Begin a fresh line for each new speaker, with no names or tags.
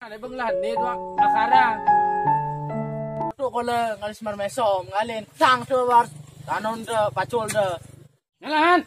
Ano bang lahat nito? Akara. Ito ko lang, alis marmeso, ngalin. Tang, tuwar, pacul de. Ngalan!